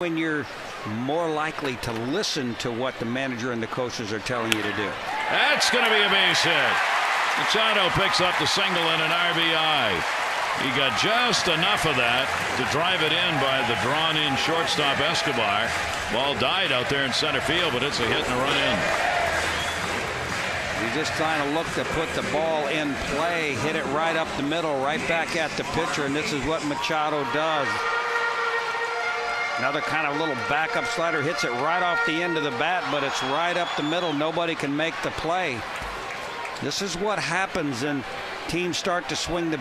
when you're more likely to listen to what the manager and the coaches are telling you to do. That's going to be a base hit. Machado picks up the single and an RBI. He got just enough of that to drive it in by the drawn in shortstop Escobar. Ball died out there in center field, but it's a hit and a run in. He's just trying to look to put the ball in play, hit it right up the middle, right back at the pitcher, and this is what Machado does. Another kind of little backup slider hits it right off the end of the bat, but it's right up the middle. Nobody can make the play. This is what happens, and teams start to swing the